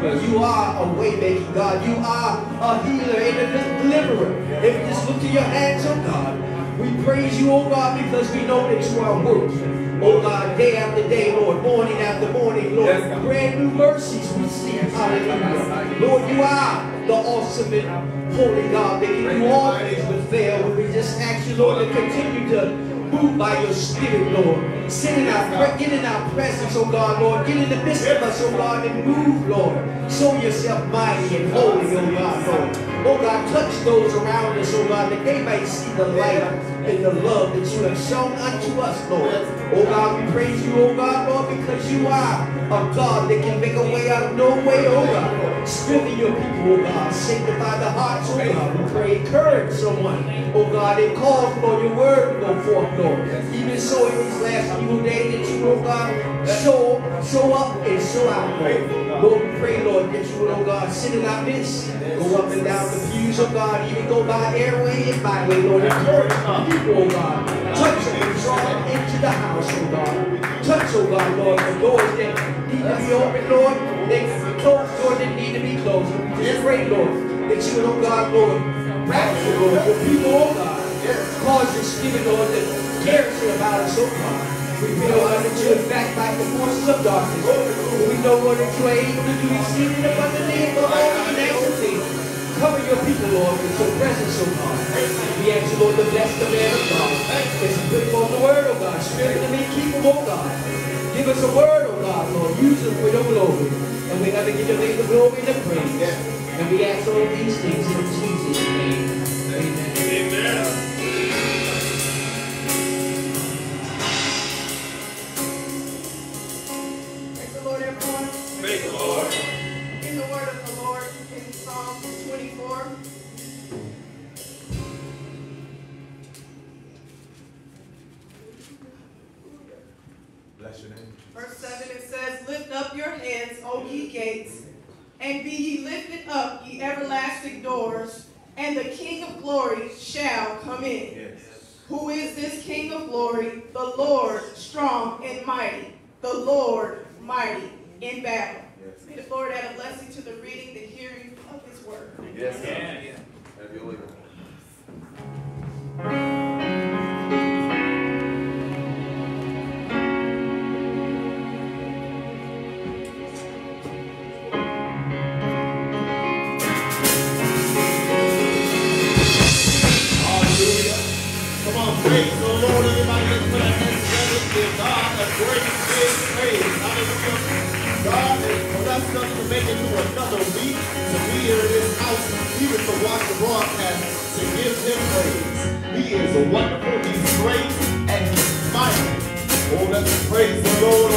You are a way making God. You are a healer and a deliverer. If you just look to your hands, oh God, we praise you, oh God, because we know that you are working. Oh God, day after day, Lord, morning after morning, Lord, yes, brand new mercies we see. Hallelujah. Lord, you are the awesome and holy God that can do all things but fail. We just ask you, Lord, to continue to move by your spirit, Lord. Sit in our, get in our presence, oh God, Lord. Get in the midst of us, oh God, and move, Lord. Show yourself mighty and holy, oh God, Lord. Oh God, touch those around us, oh God, that they might see the light and the love that you have shown unto us, Lord. Oh God, we praise you, oh God, Lord, because you are a God that can make a way out of no way, oh God, Lord. Strengthen your people, oh God. Sanctify the hearts, oh God. We pray, encourage someone, oh God, and call for your word to go forth, Lord. Even so in these last few days that you, oh God, show, show up and show out, Lord. Lord, we pray, Lord, that you would, oh God, sit in our midst, go up and down the pews, oh God, even go by airway and by way, Lord. Encourage people, oh God. Touch me from into the house, oh God. Touch, oh God, Lord, the doors that need to be open, Lord. They closed doors that need to be closed. Just pray, Lord, that you would, oh God, Lord, rapture, Lord, your people, oh God. Cause your spirit, Lord, to cares about us, oh God. We feel Lord, oh that you have backed by the forces of darkness. We know, Lord, that you are able to do exceeding abundantly above all the nations. Cover your people, Lord, with your presence, oh God. We ask you, Lord, to bless the man of God. As he put forth the word, oh God. Spirit to me, keep him, oh God. Give us a word, oh God, Lord. Use us for your glory. And we're to give your name the glory and the praise. And we ask all these things in Jesus' name. Amen. Amen. your heads, O ye gates, and be ye lifted up, ye everlasting doors, and the King of glory shall come in. Yes. Who is this King of glory? The Lord strong and mighty, the Lord mighty in battle. Yes. May the Lord add a blessing to the reading, the hearing of his word. Yes. Amen. Have you. Praise the Lord, everybody that's put their hands together. Give God a great big praise. Hallelujah. God has blessed us to make it to another week, to be here in this house, even to watch the broadcast, to give him praise. He is wonderful, he's great, and he's mighty. Oh, let's praise the Lord.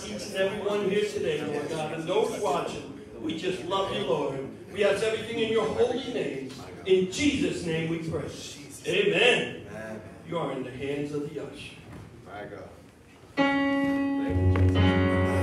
bless each and every one here today, Lord God, and those watching. We just love you, Lord. We ask everything in your holy name. In Jesus' name we pray. Amen. You are in the hands of the usher. My God. Thank you, Jesus.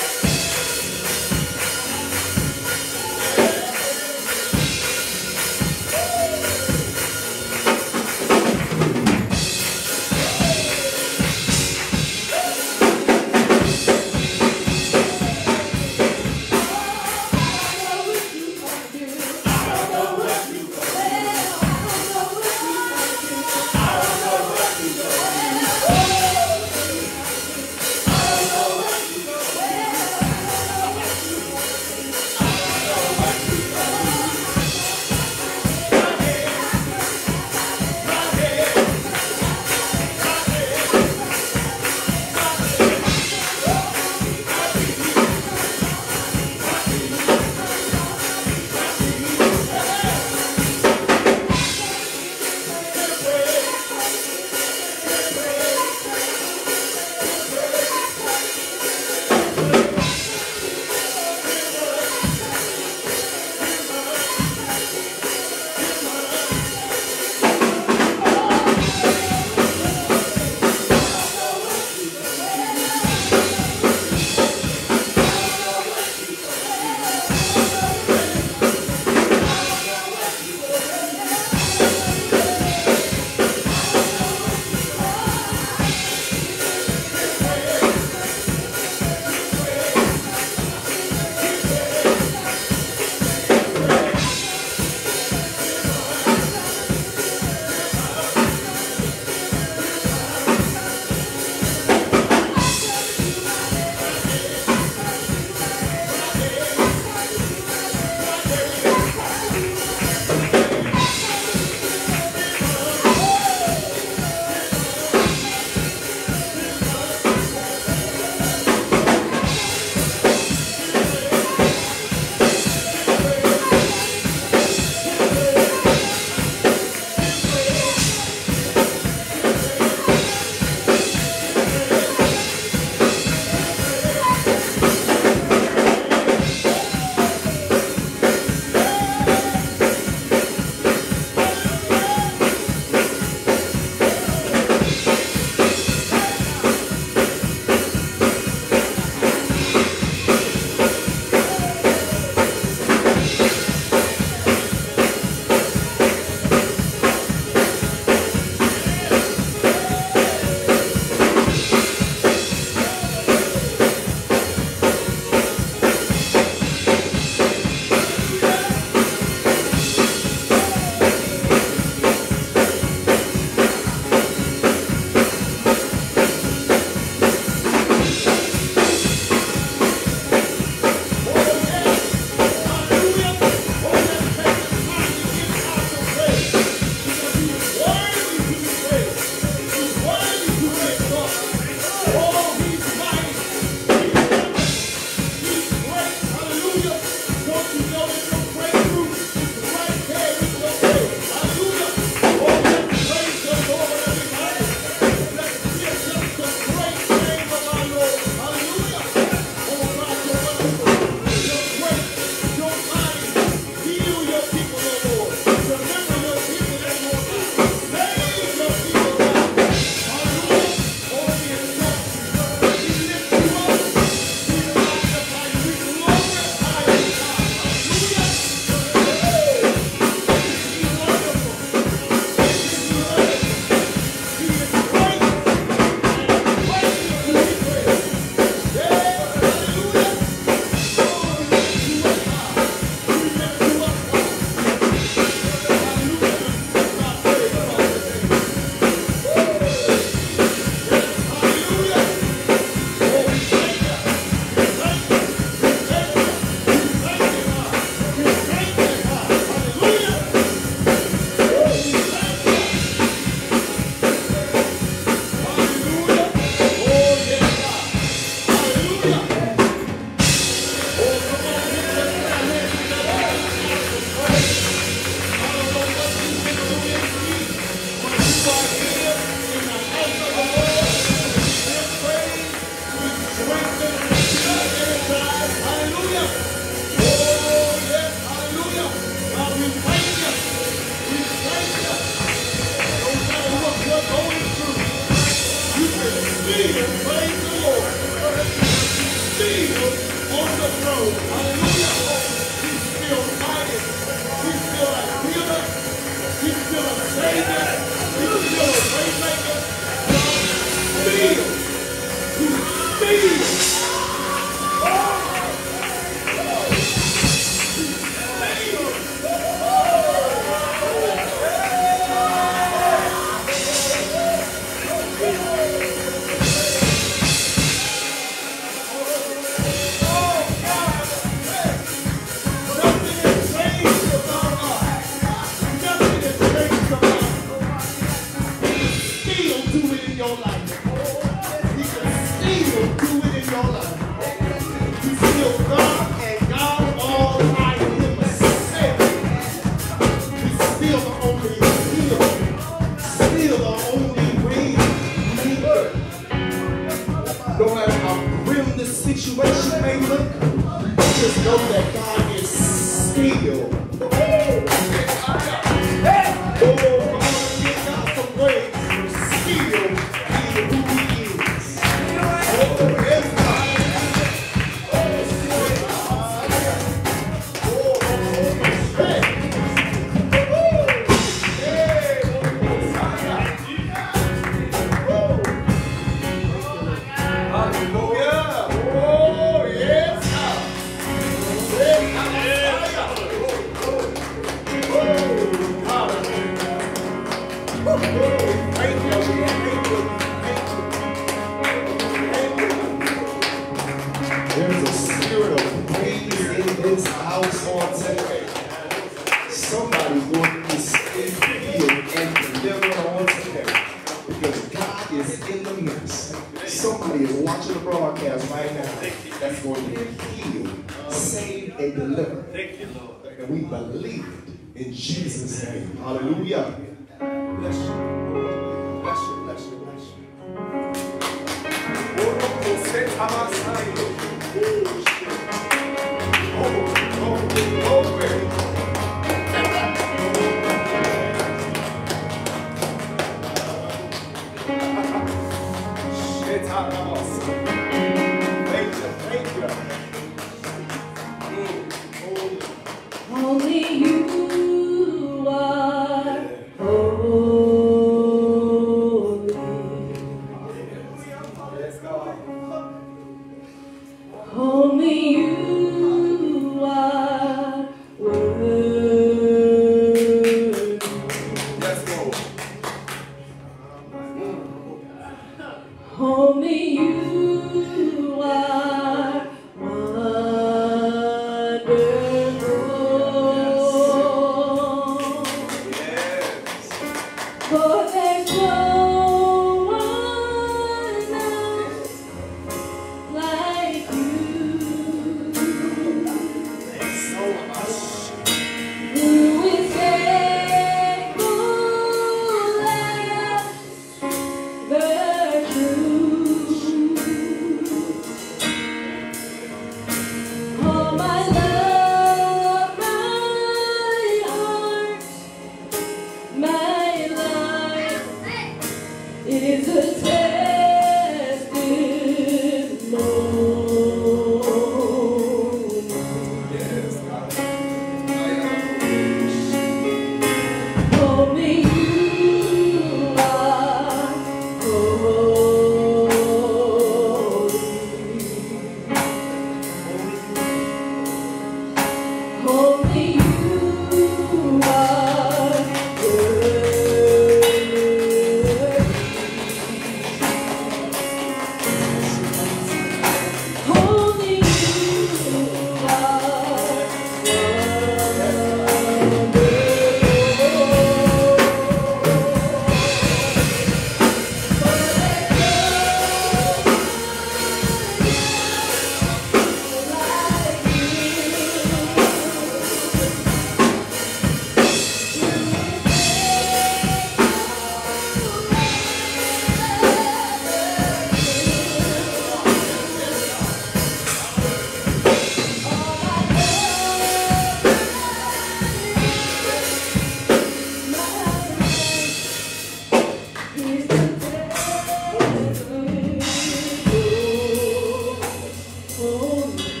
novo.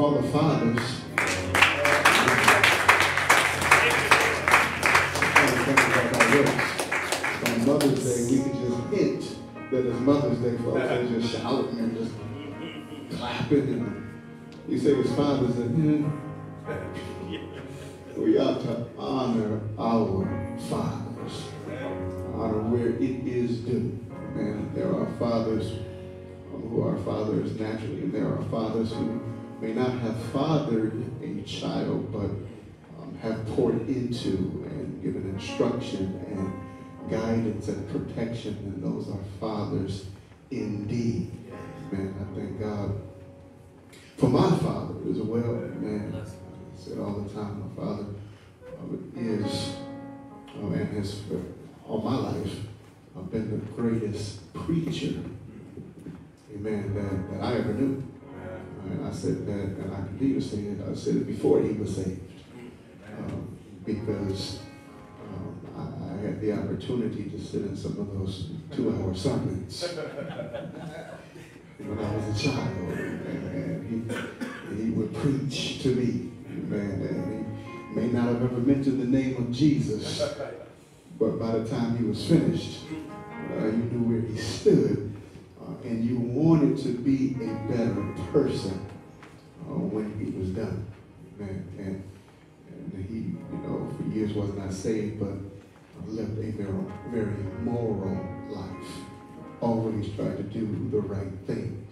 all the fathers. On Mother's Day, we can just hint that it's Mother's Day for us and just shouting and just clapping. And you say it's Father's Day. Hmm. We ought to honor our fathers, honor where it is due. And there are fathers who are fathers naturally, and there are fathers who instruction and guidance and protection, and those are fathers indeed. Man, I thank God for my father as well. Man, I said all the time, my father uh, is, uh, and has all my life, uh, been the greatest preacher, amen, that, that I ever knew. And I said that, and I say it, I said it before he was saved. Um, because I had the opportunity to sit in some of those two-hour sermons when I was a child, and he, he would preach to me, man, and he may not have ever mentioned the name of Jesus, but by the time he was finished, uh, you knew where he stood, and you wanted to be a better person uh, when he was done, man, and, and he, you know, for years was not saved, but lived a very, very moral life. Always tried to do the right things.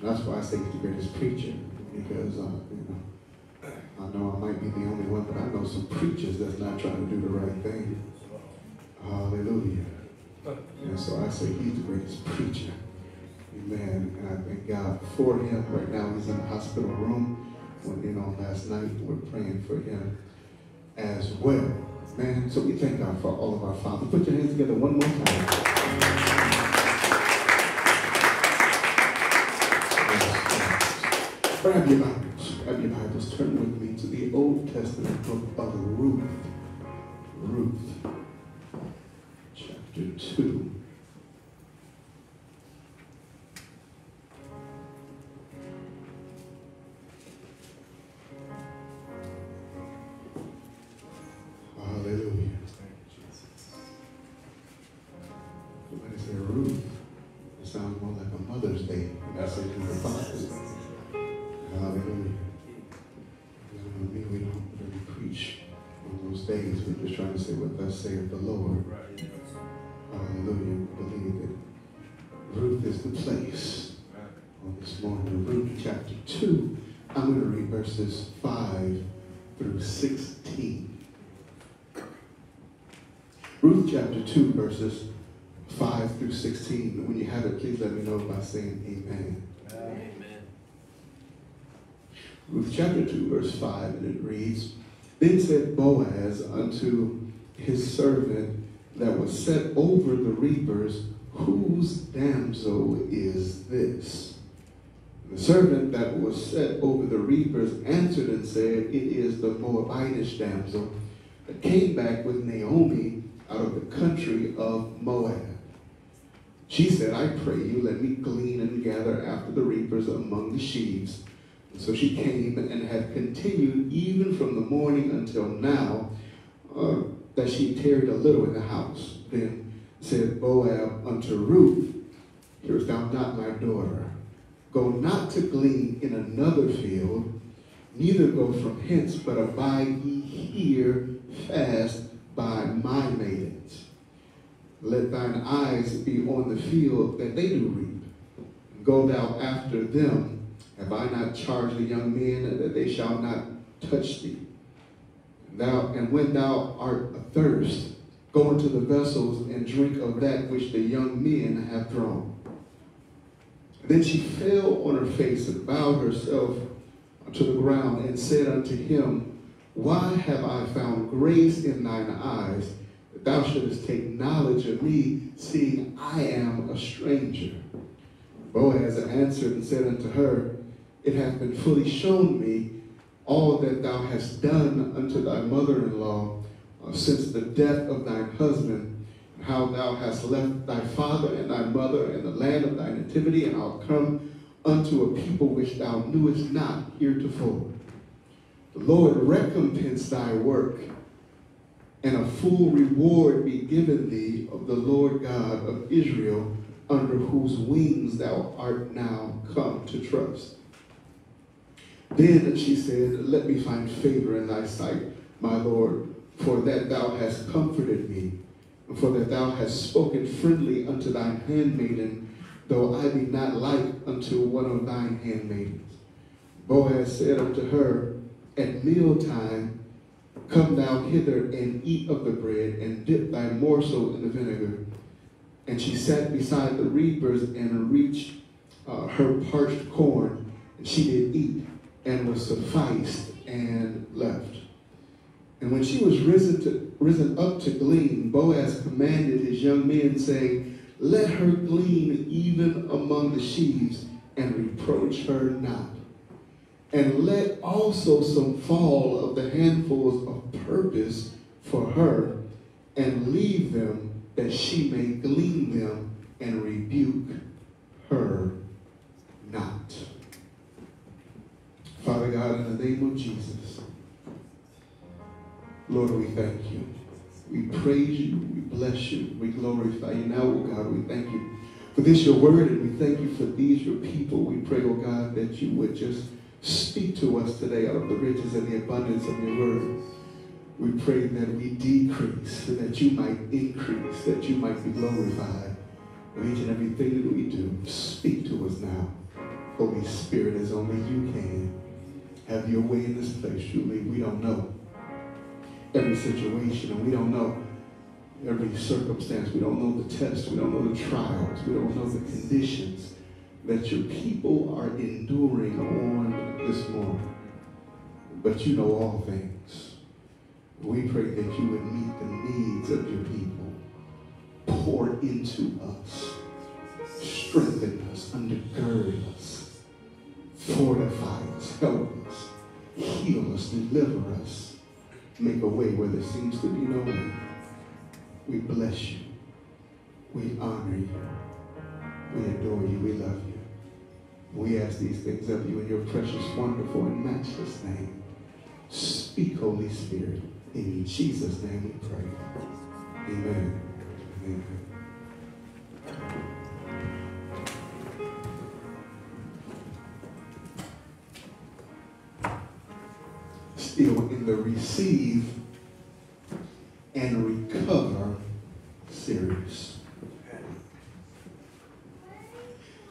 And that's why I say he's the greatest preacher. Because, uh, you know, I know I might be the only one, but I know some preachers that's not trying to do the right thing. Hallelujah. And so I say he's the greatest preacher. Amen. And I thank God for him. Right now he's in the hospital room. Went in on last night. We're praying for him as well. Man, so we thank God for all of our fathers. Put your hands together one more time. Grab your Bibles. Grab your Bibles. Turn with me to the Old Testament book of Ruth. Ruth. Chapter 2. Hallelujah. Somebody say Ruth. It sounds more like a Mother's Day message than a Father's Day. Hallelujah. You know, me, we don't really preach on those days. We're just trying to say what thus saith the Lord. Hallelujah. We believe that Ruth is the place on this morning. Ruth chapter 2. I'm going to read verses 5 through 16. Ruth chapter 2, verses 5 through 16. When you have it, please let me know by saying amen. Amen. Ruth chapter 2, verse 5, and it reads, Then said Boaz unto his servant that was set over the reapers, Whose damsel is this? The servant that was set over the reapers answered and said, It is the Moabitish damsel that came back with Naomi out of the country of Moab. She said, I pray you, let me glean and gather after the reapers among the sheaves. So she came and had continued even from the morning until now, uh, that she tarried a little in the house. Then said Boaz unto Ruth, Hearest thou not my daughter? Go not to glean in another field, neither go from hence, but abide ye here fast by my maidens. Let thine eyes be on the field that they do reap. Go thou after them. Have I not charged the young men that they shall not touch thee? Thou, and when thou art athirst, go into the vessels and drink of that which the young men have drawn. Then she fell on her face and bowed herself to the ground and said unto him, Why have I found grace in thine eyes, that thou shouldest take knowledge of me, seeing I am a stranger? Boaz answered and said unto her, It hath been fully shown me all that thou hast done unto thy mother-in-law uh, since the death of thine husband, and how thou hast left thy father and thy mother and the land of thy nativity, and art come unto a people which thou knewest not heretofore. The Lord recompense thy work, and a full reward be given thee of the Lord God of Israel, under whose wings thou art now come to trust. Then she said, Let me find favor in thy sight, my Lord, for that thou hast comforted me, and for that thou hast spoken friendly unto thine handmaiden, though I be not like unto one of thine handmaidens. Boaz said unto her, At mealtime, come thou hither and eat of the bread, and dip thy morsel in the vinegar. And she sat beside the reapers and reached uh, her parched corn, and she did eat, and was sufficed, and left. And when she was risen, to, risen up to glean, Boaz commanded his young men, saying, Let her glean even among the sheaves, and reproach her not. And let also some fall of the handfuls of purpose for her, and leave them that she may glean them and rebuke her not. Father God, in the name of Jesus, Lord, we thank you. We praise you, we bless you, we glorify you. Now, oh God, we thank you for this your word, and we thank you for these your people. We pray, oh God, that you would just speak to us today out of the riches and the abundance of your word. We pray that we decrease so that you might increase, that you might be glorified in each and everything that we do. Speak to us now. Holy Spirit, as only you can. Have your way in this place. Truly, we don't know every situation, and we don't know every circumstance. We don't know the tests. We don't know the trials. We don't know the conditions that your people are enduring on this morning. But you know all things. We pray that you would meet the needs of your people. Pour into us. Strengthen us. Undergird us. Fortify us. Help us. Heal us. Deliver us. Make a way where there seems to be no way. We bless you. We honor you. We adore you. We love you. We ask these things of you in your precious, wonderful, and matchless name. Speak, Holy Spirit. In Jesus' name we pray. Amen. Amen. Still in the receive and recover series.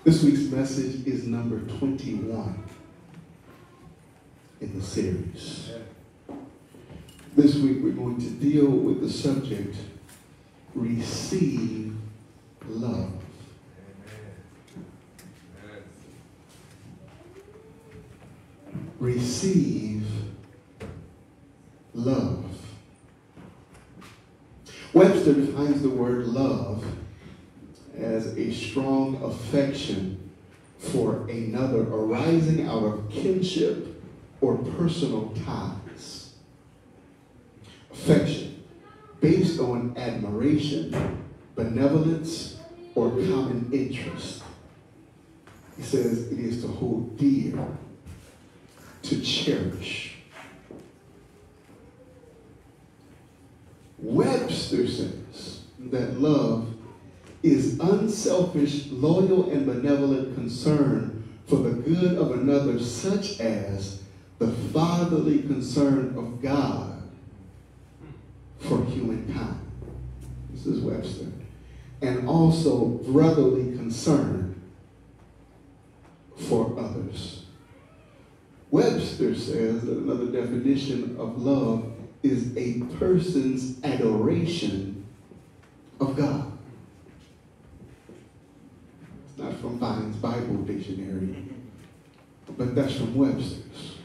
This week's message is number 21 in the series. This week we're going to deal with the subject receive love. Receive love. Webster defines the word love as a strong affection for another arising out of kinship or personal ties. Affection based on admiration, benevolence, or common interest. He says it is to hold dear, to cherish. Webster says that love is unselfish, loyal, and benevolent concern for the good of another, such as the fatherly concern of God for humankind. This is Webster. And also brotherly concern for others. Webster says that another definition of love is a person's adoration of God. Not from Vine's Bible Dictionary, but that's from Webster's.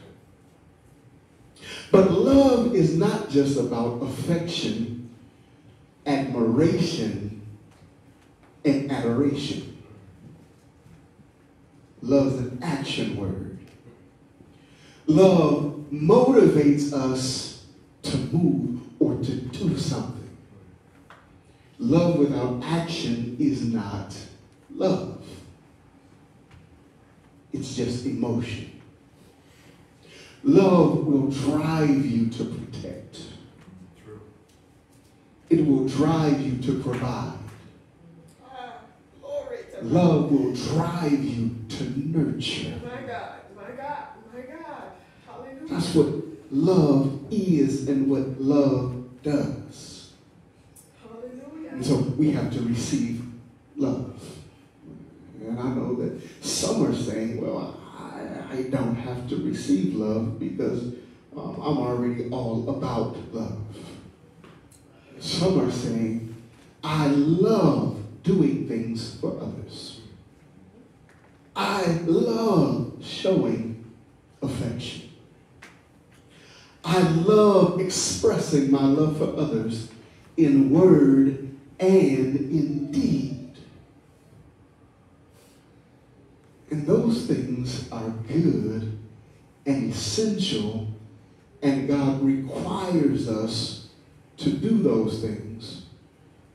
But love is not just about affection, admiration, and adoration. Love's an action word. Love motivates us to move or to do something. Love without action is not love. It's just emotion. Love will drive you to protect. True. It will drive you to provide. Ah, glory to Love will drive you to nurture. My God, my God, my God. Hallelujah. That's what love is and what love does. Hallelujah. And so we have to receive love. And I know that some are saying, well, I, I don't have to receive love because um, I'm already all about love. Some are saying, I love doing things for others. I love showing affection. I love expressing my love for others in word and in deed. And those things are good and essential, and God requires us to do those things.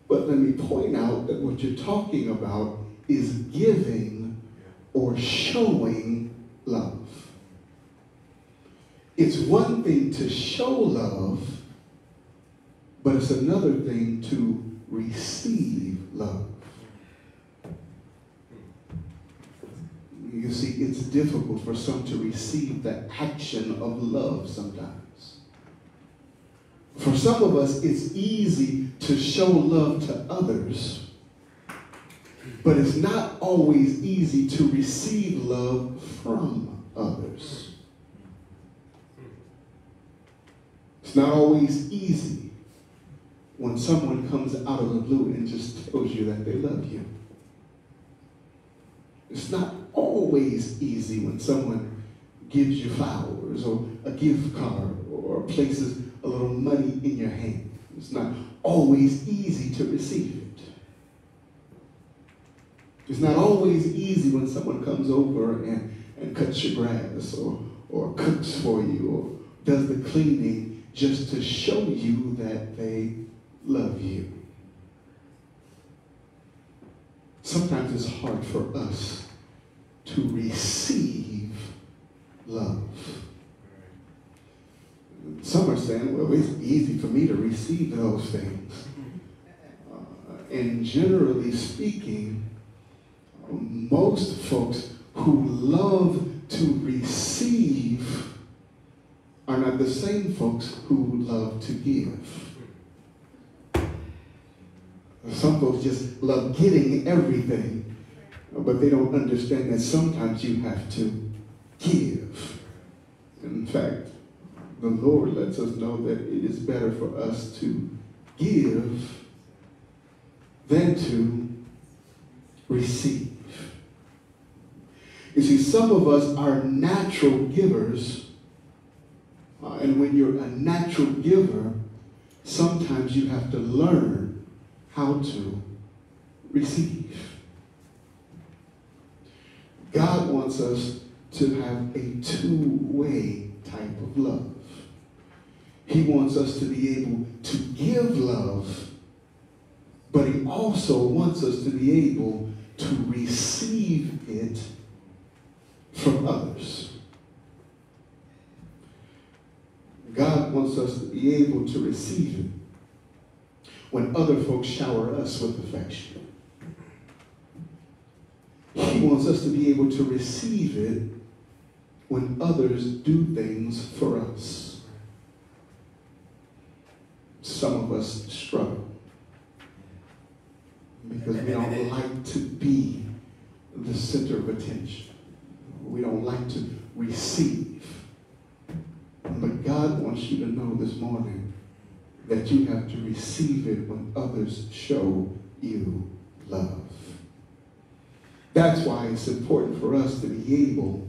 But let me point out that what you're talking about is giving or showing love. It's one thing to show love, but it's another thing to receive love. You see, it's difficult for some to receive the action of love sometimes. For some of us, it's easy to show love to others, but it's not always easy to receive love from others. It's not always easy when someone comes out of the blue and just tells you that they love you. It's not always easy when someone gives you flowers or a gift card or places a little money in your hand. It's not always easy to receive it. It's not always easy when someone comes over and, and cuts your grass or, or cooks for you or does the cleaning just to show you that they love you. Sometimes it's hard for us to receive love. Some are saying, well, it's easy for me to receive those things. Uh, and generally speaking, most folks who love to receive are not the same folks who love to give. Some folks just love getting everything, but they don't understand that sometimes you have to give. In fact, the Lord lets us know that it is better for us to give than to receive. You see, some of us are natural givers, uh, and when you're a natural giver, sometimes you have to learn how to receive. God wants us to have a two-way type of love. He wants us to be able to give love, but he also wants us to be able to receive it from others. God wants us to be able to receive it when other folks shower us with affection. He wants us to be able to receive it when others do things for us. Some of us struggle because we don't like to be the center of attention. We don't like to receive. But God wants you to know this morning that you have to receive it when others show you love. That's why it's important for us to be able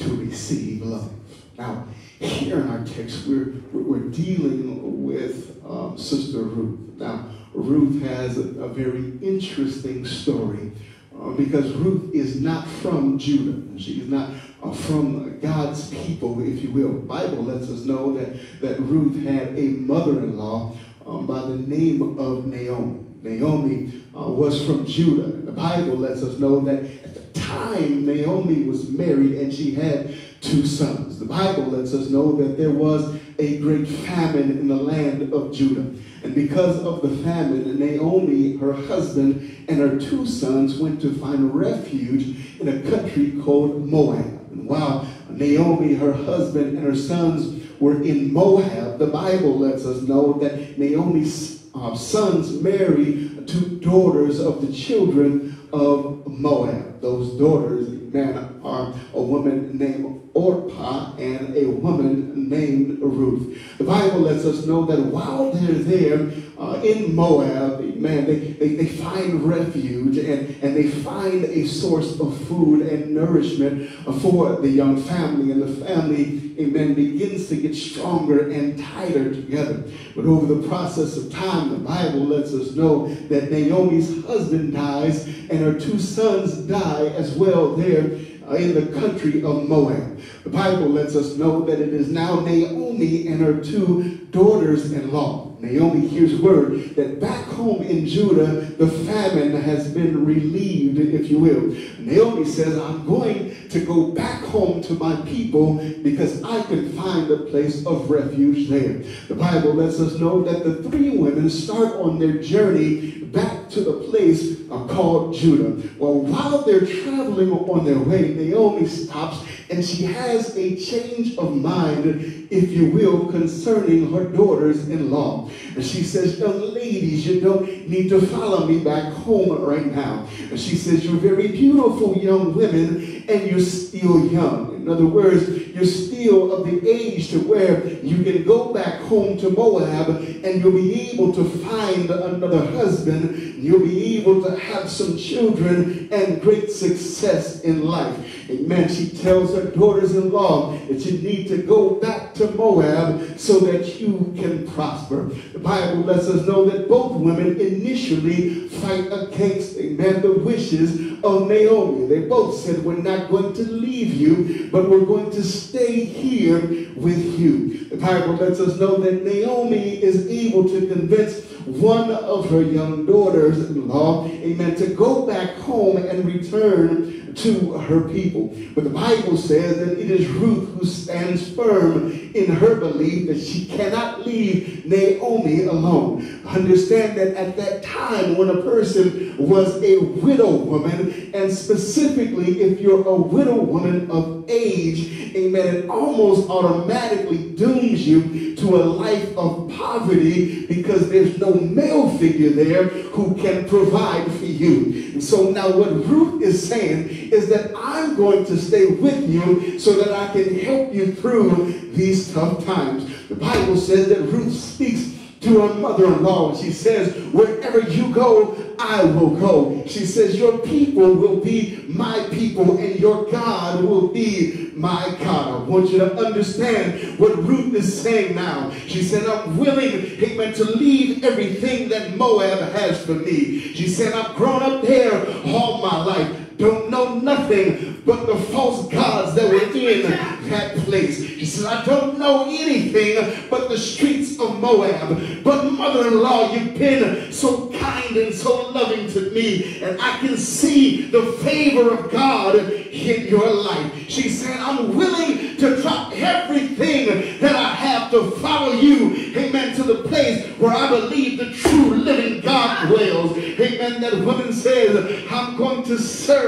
to receive love. Now, here in our text, we're, we're dealing with um, Sister Ruth. Now, Ruth has a, a very interesting story uh, because Ruth is not from Judah. She is not uh, from God's people, if you will. The Bible lets us know that, that Ruth had a mother-in-law um, by the name of Naomi. Naomi uh, was from Judah. The Bible lets us know that at the time Naomi was married and she had two sons. The Bible lets us know that there was a great famine in the land of Judah. And because of the famine, Naomi, her husband, and her two sons went to find refuge in a country called Moab. And while Naomi, her husband, and her sons were in Moab, the Bible lets us know that Naomi's uh, sons married two daughters of the children of Moab. Those daughters, man, are a woman named Orpah and a woman named Ruth. The Bible lets us know that while they're there uh, in Moab, man, they, they, they find refuge and, and they find a source of food and nourishment for the young family. And the family, amen, begins to get stronger and tighter together. But over the process of time, the Bible lets us know that Naomi's husband dies and her two sons die as well there uh, in the country of Moab. The Bible lets us know that it is now Naomi and her two daughters-in-law. Naomi hears word that back home in Judah, the famine has been relieved, if you will. Naomi says, I'm going to go back home to my people because I can find a place of refuge there. The Bible lets us know that the three women start on their journey back to the place called Judah. Well, while they're traveling on their way, Naomi stops and she has a change of mind, if you will, concerning her daughters-in-law. And she says, young ladies, you don't need to follow me back home right now. And she says, you're very beautiful young women and you're still young. In other words, you're still of the age to where you can go back home to Moab and you'll be able to find another husband. You'll be able to have some children and great success in life. Amen. She tells her daughters-in-law that you need to go back to Moab so that you can prosper. The Bible lets us know that both women initially fight against, amen, the wishes of Naomi. They both said, we're not going to leave you, but we're going to stay here with you. The Bible lets us know that Naomi is able to convince one of her young daughters-in-law, amen, to go back home and return to her people. But the Bible says that it is Ruth who stands firm in her belief that she cannot leave Naomi alone. Understand that at that time when a person was a widow woman, and specifically if you're a widow woman of age, amen, it almost automatically dooms you to a life of poverty because there's no male figure there who can provide for you. And so now what Ruth is saying is that I'm going to stay with you so that I can help you through these tough times. The Bible says that Ruth speaks to her mother-in-law. and She says, wherever you go, I will go. She says, your people will be my people and your God will be my God. I want you to understand what Ruth is saying now. She said, I'm willing, amen, to leave everything that Moab has for me. She said, I've grown up there all my life don't know nothing but the false gods that were in that place. He says, I don't know anything but the streets of Moab. But mother-in-law, you've been so kind and so loving to me, and I can see the favor of God in your life. She said, I'm willing to drop everything that I have to follow you, amen, to the place where I believe the true living God dwells. Amen. That woman says, I'm going to serve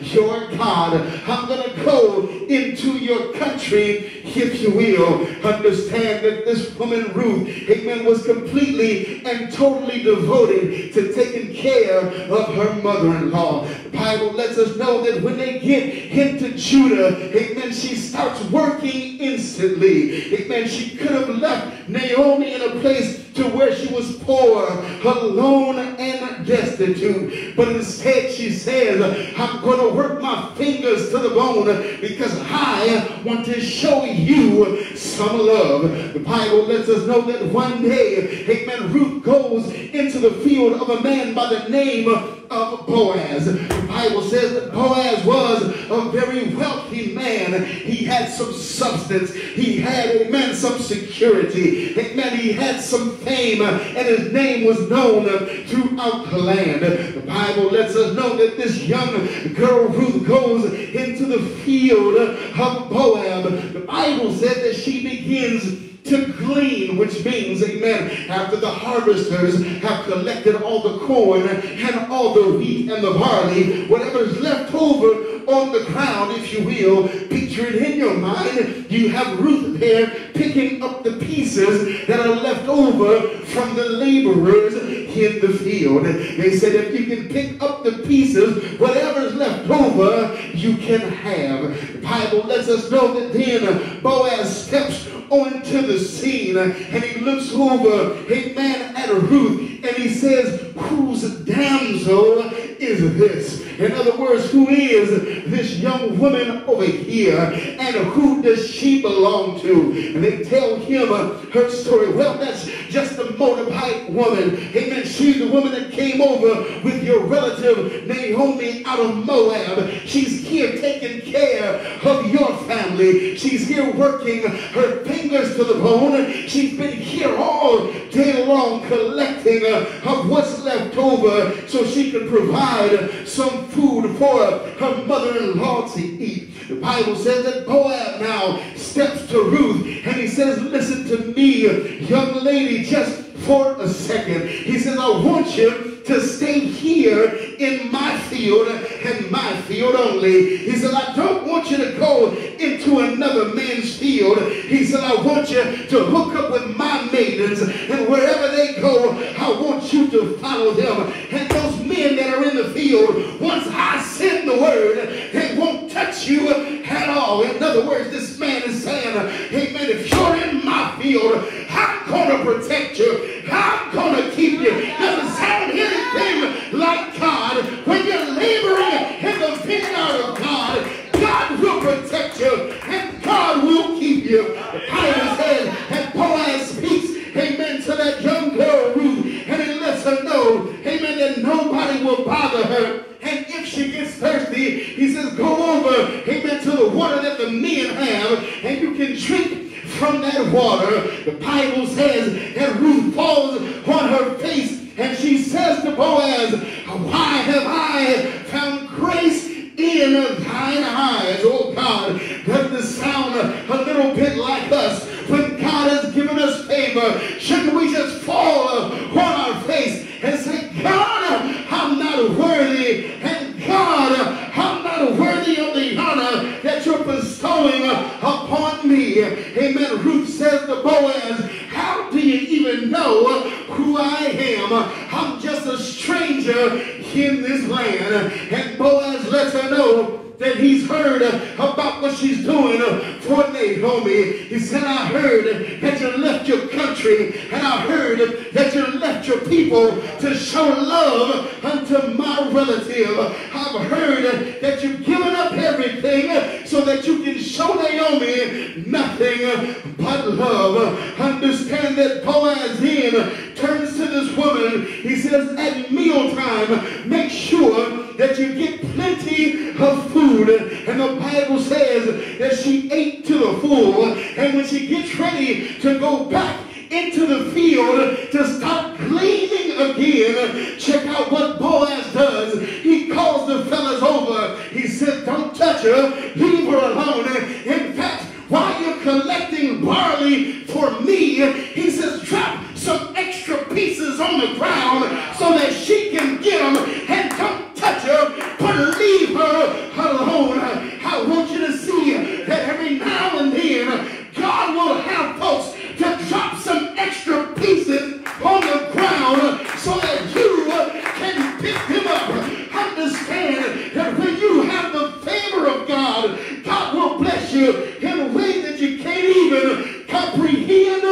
your God. I'm going to go into your country, if you will. Understand that this woman, Ruth, amen, was completely and totally devoted to taking care of her mother-in-law. Bible lets us know that when they get into Judah, amen, she starts working instantly. Amen. She could have left Naomi in a place to where she was poor, alone, and destitute. But instead she says, I'm going to work my fingers to the bone because I want to show you some love. The Bible lets us know that one day, amen, Ruth goes into the field of a man by the name of Boaz. The Bible says that Boaz was a very wealthy man. He had some substance. He had, amen, some security. Amen, he had some fame and his name was known throughout the land. The Bible lets us know that this young girl Ruth goes into the field of Moab. The Bible says that she begins to glean, which means, amen, after the harvesters have collected all the corn and all the wheat and the barley, whatever is left over on the ground, if you will, picture it in your mind. You have Ruth there picking up the pieces that are left over from the laborers in the field. They said if you can pick up the pieces, whatever's left over, you can have. The Bible lets us know that then Boaz steps onto the scene and he looks over, amen, at Ruth and he says, whose damsel is this? In other words, who is this young woman over here and who does she belong to? And they tell him her story. Well, that's just a Moabite woman. Amen. She's the woman that came over with your relative Naomi out of Moab. She's here taking care of your family. She's here working her fingers to the bone. She's been here all day long collecting of what's left over so she can provide some food for her mother-in-law to eat. The Bible says that Boaz now steps to Ruth and he says, listen to me, young lady, just for a second. He says, I want you to stay here in my field and my field only. He said, I don't want you to go into another man's field. He said, I want you to hook up with my maidens and wherever they go, I want you to follow them. And those men that are in the field, once I send the word, they won't touch you at all. In other words, this man is saying, amen, if you're in my field, I'm going to protect you. I'm going to keep you. Doesn't sound anything like God. When you're laboring in the vineyard of God, God will protect you and God will keep you. The Bible says, and Boaz speaks, amen, to that young girl Ruth, and he lets her know, amen, that nobody will bother her. And if she gets thirsty, he says, go over, amen, to the water that the men have, and you can drink from that water. The Bible says that Ruth falls on her face and she says to Boaz, Why have I found grace in thine eyes? Oh God, doesn't this sound a little bit like us? When God has given us favor, shouldn't we just fall on our face and say, God, I'm not worthy, and God, I'm not worthy of the honor that you're bestowing upon me. Amen. Ruth says to Boaz, How do you even know who I am? I'm just a stranger in this land. And Boaz lets her know that he's heard about what she's doing for Naomi. He said, I heard that you left your country and I heard that you left your people to show love unto my relative. I've heard that you've given up everything so that you can show Naomi nothing but love. Understand that Boaz then turns to this woman. He says, at mealtime, make sure that you get plenty of food. And the Bible says that she ate to the full. And when she gets ready to go back into the field to start gleaning again, check out what Boaz does. He calls the fellas over. He said, don't touch her. Leave her alone. In fact, while you're collecting barley for me, he says, drop some extra pieces on the ground so that she can get them and don't touch her, but leave her alone. I want you to see that every now and then God will have folks to drop some extra pieces on the ground so that you can pick them up. Understand that when you have the favor of God, God will bless you in ways that you can't even comprehend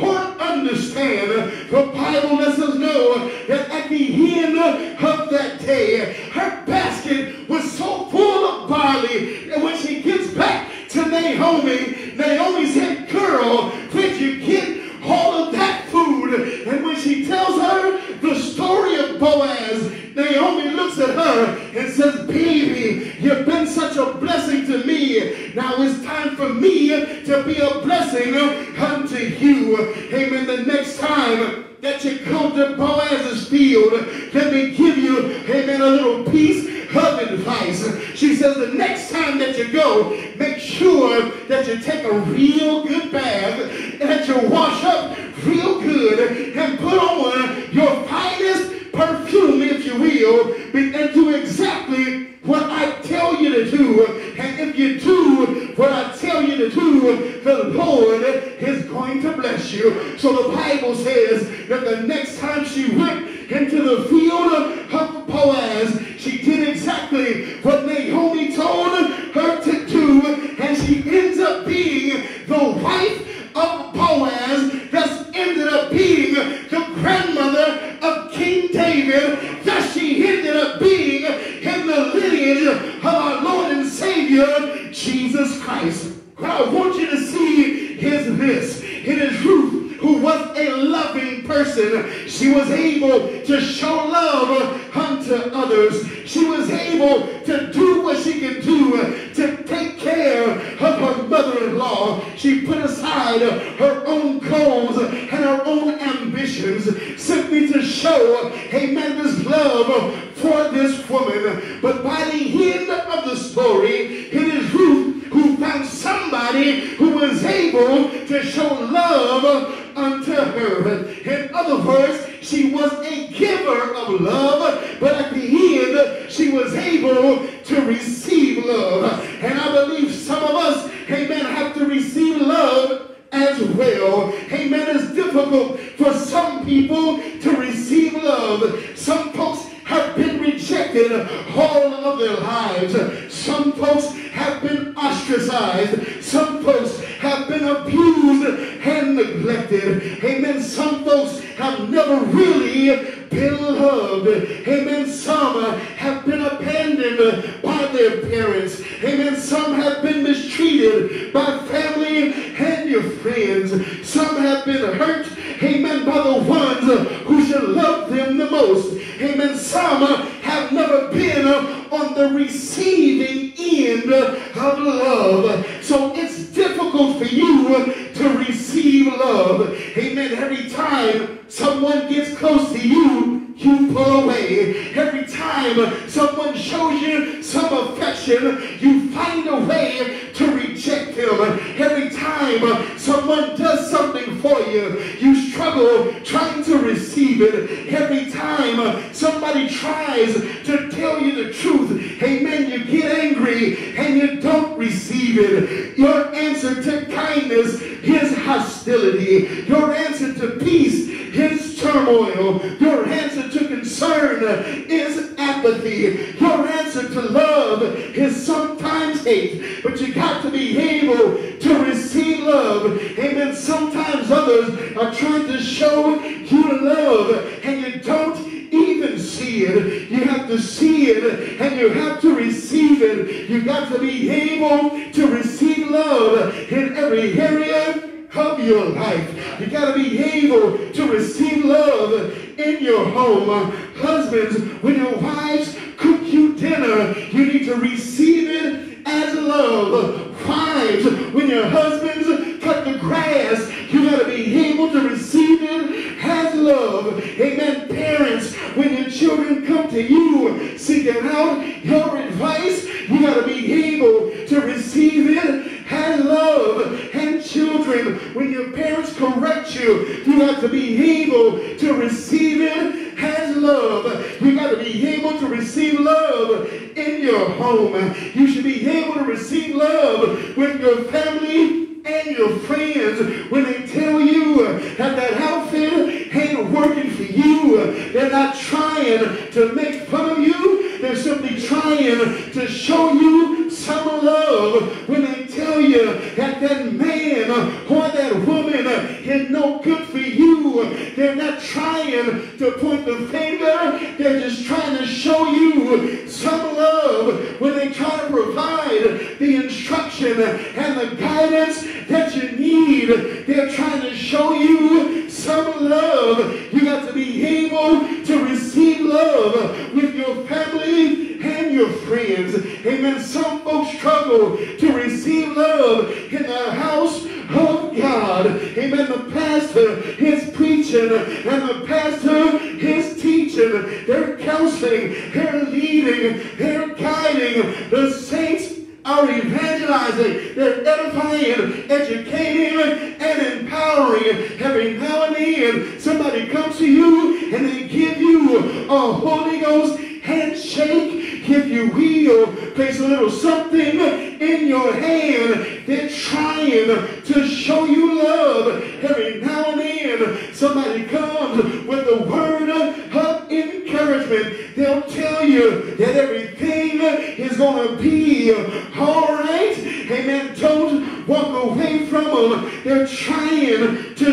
or understand. The Bible lets us know that at the end of that day, her basket was so full of barley that when she gets back to Naomi, Naomi said, girl, where'd you get all of that food? And when she tells her the story of Boaz, Naomi looks at her and says, baby, you've been such a blessing to me. Now it's time for me to be a blessing unto you. Amen. The next time that you come to Boaz's field, let me give you, amen, a little piece of advice. She says the next time that you go, make sure that you take a real good bath and that you wash up real good and put on your finest perfume, if you will, and do exactly what I tell you to do. And if you do what I tell you to do, the Lord is going to bless you. So the Bible says that the next time she went into the field of Boaz, she did exactly what Naomi told her to do, and she ends up being the wife of Boaz that's ended up being the grandmother of King David, Thus she ended up being in the lineage of our Lord and Savior, Jesus Christ. What I want you to see is this. It is Ruth who was a loving person. She was able to show love unto others. She was able to do what she could do to take care of her mother-in-law. She put aside her own goals and her own ambitions simply to show a man's love for this woman. But by the end of the story, it is Ruth who found somebody who was able to show love unto her. In other words, she was a giver of love, but at the end, she was able to receive love. And I believe some of us, amen, have to receive love as well. Amen. It's difficult for some people to receive love. Some of their lives. Some folks have been ostracized. some folks have been abused and neglected. Amen. Some folks have never really been loved. Amen. Some have been abandoned by their parents. Amen. Some have been mistreated by family and your friends. Some have been hurt. Amen. By the ones who should love them the most. Amen. Some have never been on the receiving end of love. So it's difficult for you to receive love. Amen. Every time someone gets close to you, you pull away. Every time someone shows you some affection, you find a way to reject them. Every time someone does something for you, you struggle trying to receive it. Every time somebody tries to tell you the truth, amen, you get angry and you don't receive it. Your answer to kindness is hostility. Your answer to peace is turmoil. Your answer to concern is apathy. Your answer to love is sometimes hate. But you got to be able to receive love. Amen. Sometimes others are trying to show you love and you don't even see it. You have to see it and you have to receive it. You got to be able to receive love in every area of your life. You got to be able to receive love in your home. Husbands, when your wives cook you dinner, you need to receive it as love. Wives, when your husbands cut the grass, you got to be able to receive it as love. Amen. Parents, when your children come to you seeking out your advice, you got to be able to receive it as love. And children, when your parents correct you, you got to be able to receive it as love. You got to be able to receive love in your home. You should be able to receive love with your family and your friends when they tell you that that outfit ain't working for you. They're not trying to make fun of you. They're simply trying to show you some love when they tell you that that man or that woman is no good for you. They're not trying to point the finger. They're just trying to show you some love when they try to provide the instruction and the guidance that you need. They're trying to show you some love. You got to be able to receive love with your family and your friends. Amen. Some folks struggle to receive love in the house of God. Amen. The pastor is preaching and the pastor is teaching. They're counseling. They're leading. They're guiding. The saints are evangelizing, they're edifying, educating, and empowering. Every now and then, somebody comes to you and they give you a Holy Ghost handshake, if you will, place a little something in your hand. They're trying to show you love. Every now and then, somebody comes with a word of encouragement. They'll tell you that everything is going to be all right. Amen. Don't walk away from them. They're trying to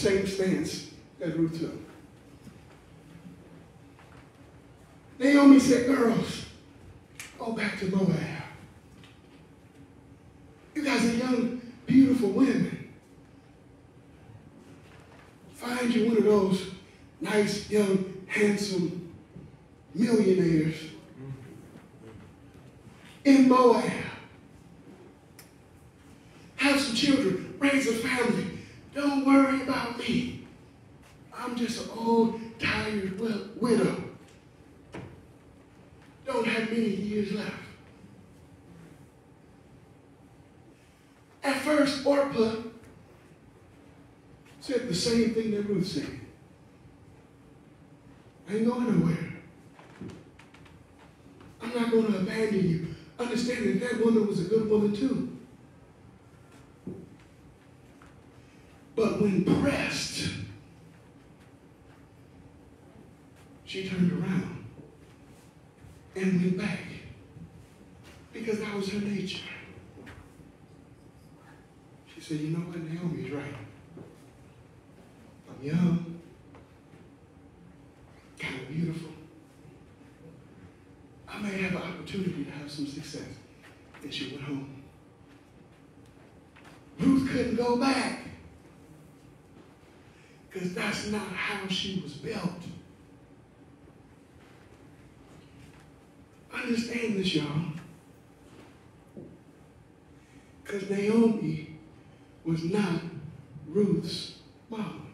same, same stance that Ruth took. Naomi said, girls, go back to Moab. You guys are young, beautiful women. Find you one of those nice, young, handsome millionaires in Moab. Have some children, raise a family. Don't worry about me. I'm just an old, tired widow. Don't have many years left. At first, Orpah said the same thing that Ruth said. I ain't going nowhere. I'm not going to abandon you. Understand that that woman was a good woman too. But when pressed, she turned around and went back because that was her nature. She said, you know what, Naomi's right. I'm young, kind of beautiful. I may have an opportunity to have some success. And she went home. Ruth couldn't go back because that's not how she was built. Understand this, y'all. Because Naomi was not Ruth's mom.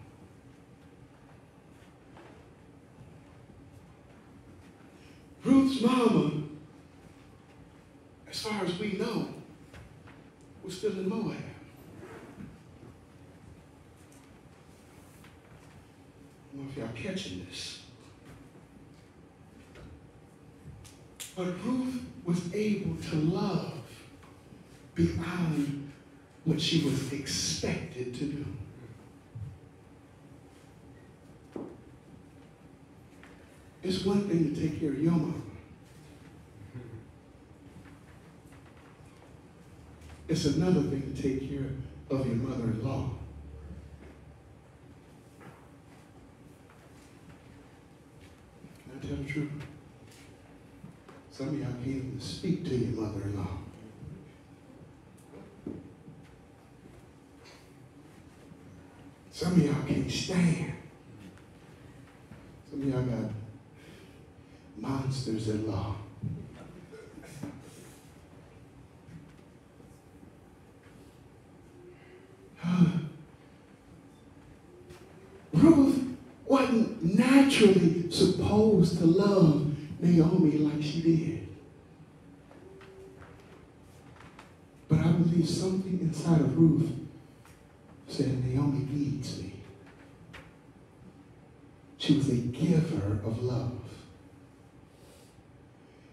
Ruth's mama, as far as we know, was still in Moab. I don't know if y'all catching this. But Ruth was able to love beyond what she was expected to do. It's one thing to take care of your mama. It's another thing to take care of your mother-in-law. Can I tell the truth? Some of y'all can't even speak to your mother-in-law. Some of y'all can't stand. Some of y'all got monsters in law. Ruth wasn't naturally supposed to love Naomi like she did. But I believe something inside of Ruth said, Naomi needs me. She was a giver of love.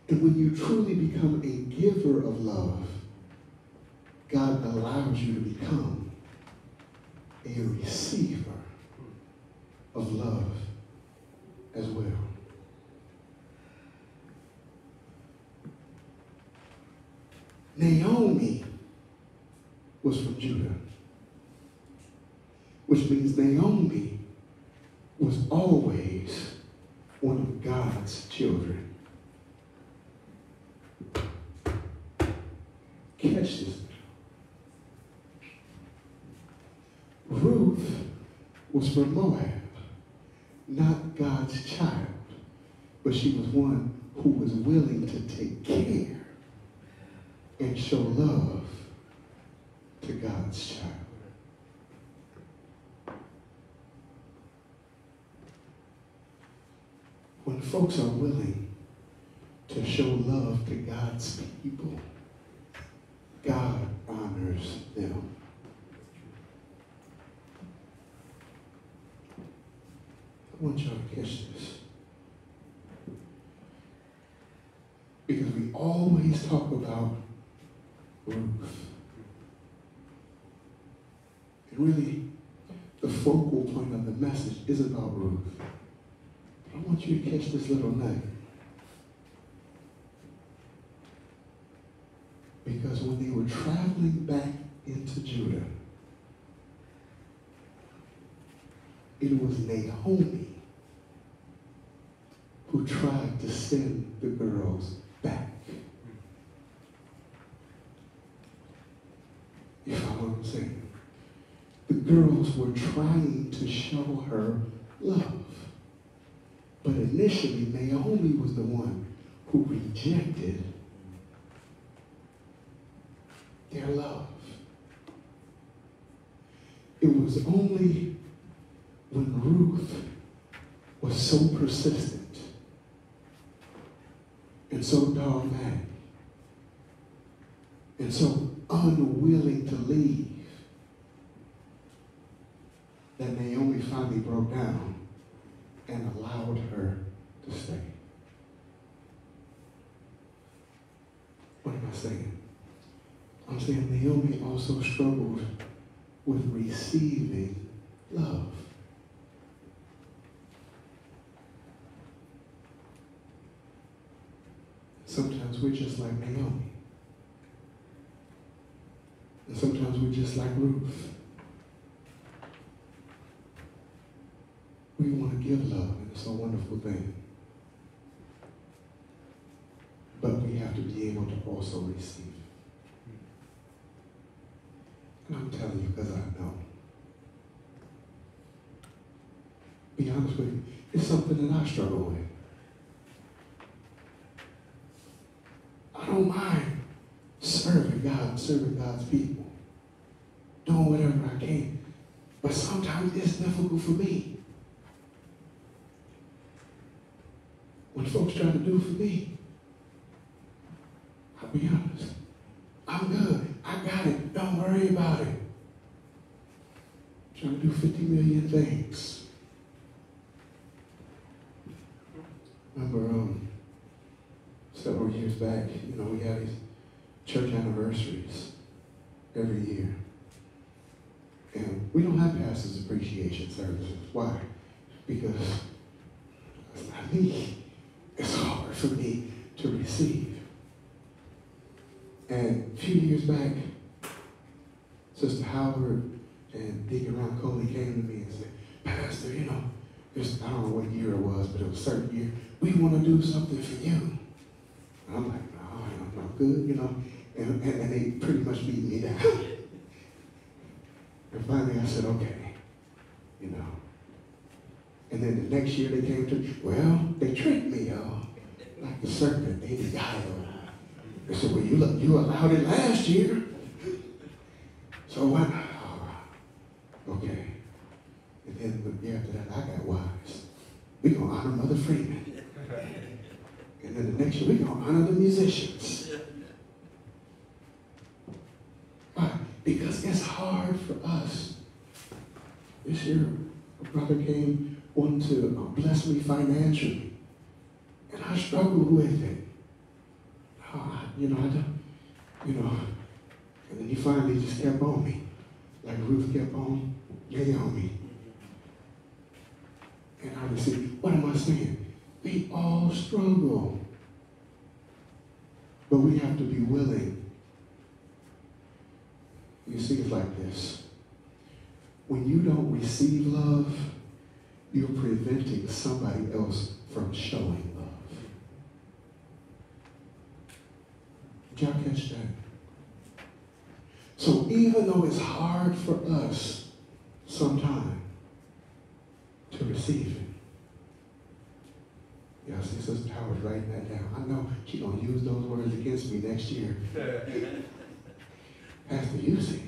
And when you truly become a giver of love, God allows you to become a receiver of love as well. Naomi was from Judah, which means Naomi was always one of God's children. Catch this. Ruth was from Moab, not God's child, but she was one who was willing to take care and show love to God's child. When folks are willing to show love to God's people, God honors them. I want y'all to catch this. Because we always talk about and really, the focal point of the message is about Ruth. I want you to catch this little nugget. Because when they were traveling back into Judah, it was Naomi who tried to send the girls saying? The girls were trying to show her love. But initially, Naomi was the one who rejected their love. It was only when Ruth was so persistent and so dogmatic and so unwilling to leave that Naomi finally broke down and allowed her to stay. What am I saying? I'm saying Naomi also struggled with receiving love. Sometimes we're just like Naomi. And sometimes we're just like Ruth. We want to give love, and it's a wonderful thing. But we have to be able to also receive. And I'm telling you because I know. Be honest with you, it's something that I struggle with. I don't mind serving God, serving God's people, doing whatever I can. But sometimes it's difficult for me. When folks try to do for me, I'll be honest. I'm good. I got it. Don't worry about it. Trying to do 50 million things. Remember, um, several years back, you know, we had these church anniversaries every year. And we don't have pastors' appreciation services. Why? Because it's not me. It's hard for me to receive. And a few years back, Sister Howard and Deacon Ron Coley came to me and said, Pastor, you know, it's, I don't know what year it was, but it was a certain year. We want to do something for you. And I'm like, no, I'm not good, you know. And, and, and they pretty much beat me down. and finally I said, okay, you know. And then the next year they came to, well, they tricked me, y'all. Like the serpent, they beguiled. They said, well, you, look, you allowed it last year. So what? Okay. And then the year after that, I got wise. We're going to honor Mother Freeman. And then the next year, we're going to honor the musicians. Why? Because it's hard for us. This year, a brother came, wanting to uh, bless me financially. And I struggled with it. Oh, you know, I don't, you know. And then he finally just kept on me. Like Ruth kept on getting on me. And I would say, what am I saying? We all struggle. But we have to be willing. You see, it's like this. When you don't receive love, you're preventing somebody else from showing love. Did y'all catch that? So even though it's hard for us sometimes to receive it, yeah, see, Sister Howard's writing that down. I know she's going to use those words against me next year. Pastor, it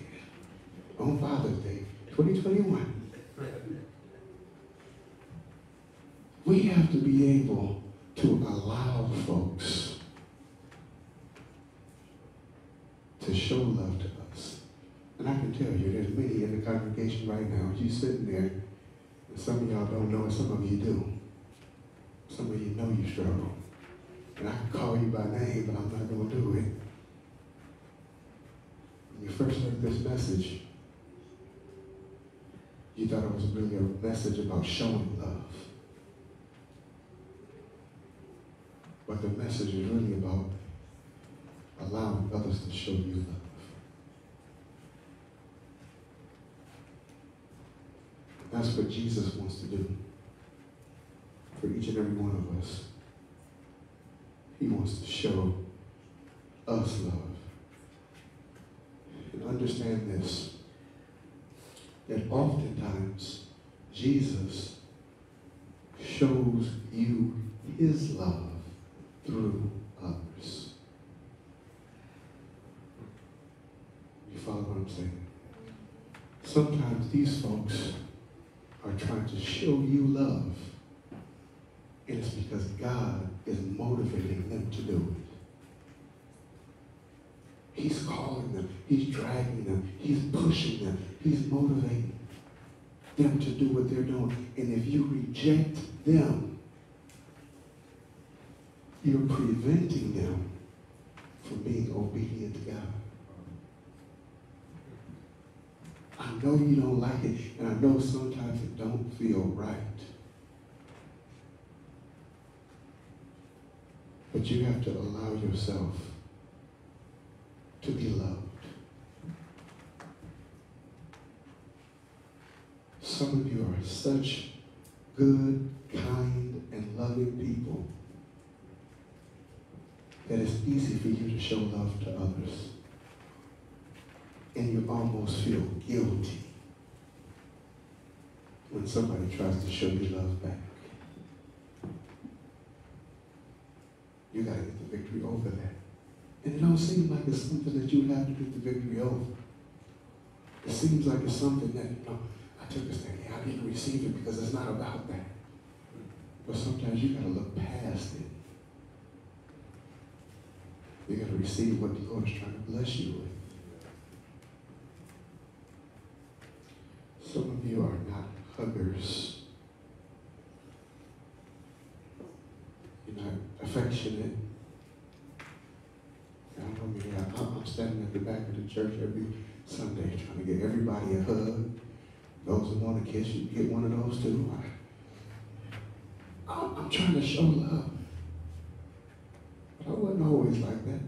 on Father's Day, 2021. We have to be able to allow folks to show love to us. And I can tell you, there's many in the congregation right now, you sitting there, And some of y'all don't know, and some of you do. Some of you know you struggle. And I can call you by name, but I'm not going to do it. When you first heard this message, you thought it was really a message about showing love. But the message is really about allowing others to show you love. That's what Jesus wants to do for each and every one of us. He wants to show us love. And understand this that oftentimes Jesus shows you his love through others. You follow what I'm saying? Sometimes these folks are trying to show you love, and it's because God is motivating them to do it. He's calling them, He's dragging them, He's pushing them, He's motivating them to do what they're doing. And if you reject them, you're preventing them from being obedient to God. I know you don't like it, and I know sometimes it don't feel right. But you have to allow yourself to be loved. Some of you are such good, kind, and loving people that it's easy for you to show love to others. And you almost feel guilty when somebody tries to show you love back. You got to get the victory over that. And it don't seem like it's something that you have to get the victory over. It seems like it's something that, you know, I took this thing, I didn't receive it because it's not about that. But sometimes you got to look past it. You got to receive what the Lord is trying to bless you with. Some of you are not huggers. You're not affectionate. I don't know, I'm, I'm standing at the back of the church every Sunday trying to get everybody a hug. Those who want to kiss you, get one of those too. I, I'm, I'm trying to show love. But I wasn't always like that.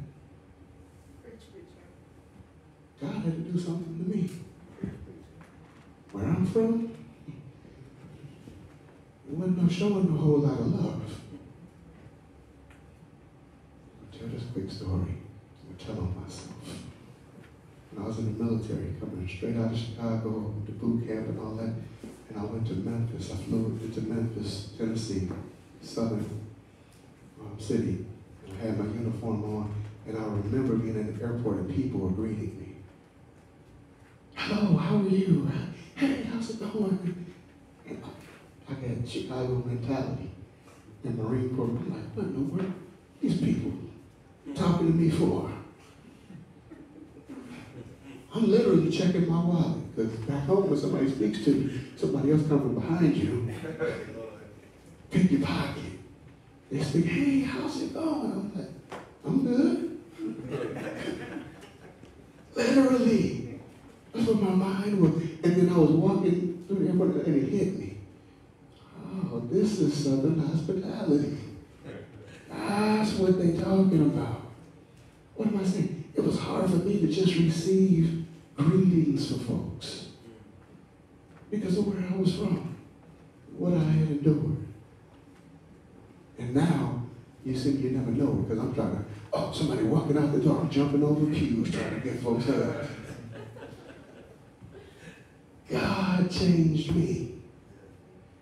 God had to do something to me. Where I'm from, there wasn't no showing a whole lot of love. I'll tell this quick story. I'll tell on myself. When I was in the straight out of Chicago, to boot camp and all that, and I went to Memphis. I flew into Memphis, Tennessee, southern um, city, and I had my uniform on, and I remember being at the airport and people were greeting me. Hello, how are you? Hey, how's it going? And I got Chicago mentality and Marine Corps. I'm like, what in the world? These people talking to me for? I'm literally checking my wallet because back home when somebody speaks to you, somebody else coming behind you, pick your pocket. They speak, hey, how's it going? I'm like, I'm good. literally. That's what my mind was. And then I was walking through the airport and it hit me. Oh, this is Southern hospitality. That's what they're talking about. What am I saying? It was hard for me to just receive greetings for folks because of where I was from, what I had endured. And now, you see, you never know because I'm trying to, oh, somebody walking out the door, jumping over pews trying to get folks hugs. God changed me.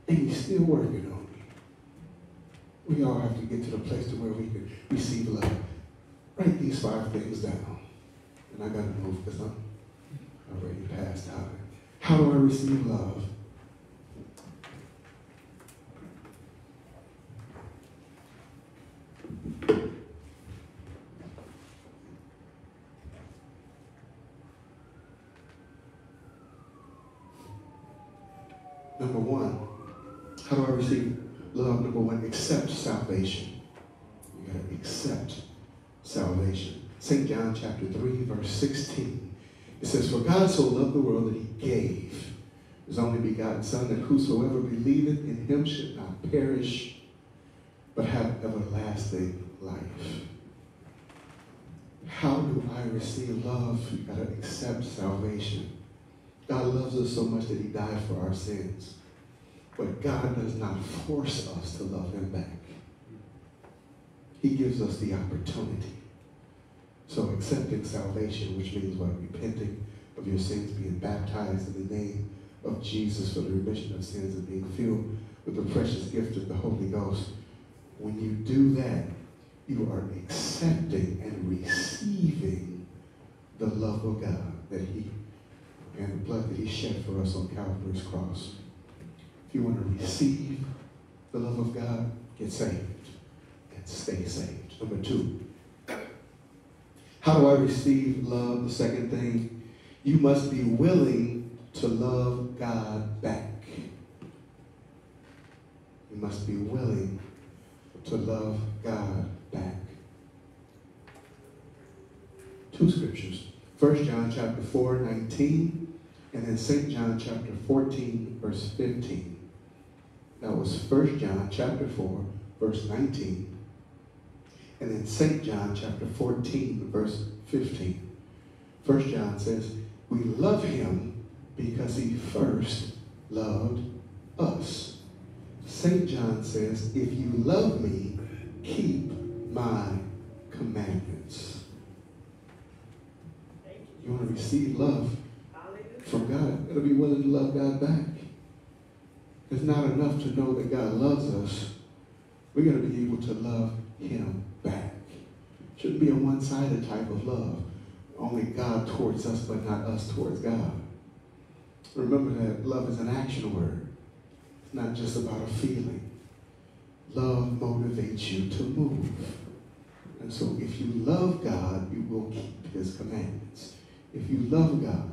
And he's still working on me. We all have to get to the place to where we can receive love. Write these five things down. And I gotta move because I'm already past time. How do I receive love? Number one, How do I receive love? Number one, accept salvation. You gotta accept salvation. St. John chapter 3, verse 16. It says, For God so loved the world that he gave his only begotten Son, that whosoever believeth in him should not perish, but have everlasting life. How do I receive love? You gotta accept salvation. God loves us so much that he died for our sins. But God does not force us to love him back. He gives us the opportunity. So accepting salvation, which means what? Repenting of your sins, being baptized in the name of Jesus for the remission of sins and being filled with the precious gift of the Holy Ghost. When you do that, you are accepting and receiving the love of God that He and the blood that He shed for us on Calvary's cross. If you want to receive the love of God, get saved and stay saved. Number two, how do I receive love? The second thing, you must be willing to love God back. You must be willing to love God back. Two scriptures. 1 John chapter 4, 19, and then St. John chapter 14, verse 15. That was 1 John chapter 4, verse 19, and then St. John chapter 14, verse 15. 1 John says, We love him because he first loved us. St. John says, If you love me, keep my commandments. You want to receive love from God, to be willing to love God back. It's not enough to know that God loves us. We got to be able to love him. Shouldn't be a one-sided type of love. Only God towards us, but not us towards God. Remember that love is an action word. It's not just about a feeling. Love motivates you to move. And so if you love God, you will keep his commandments. If you love God,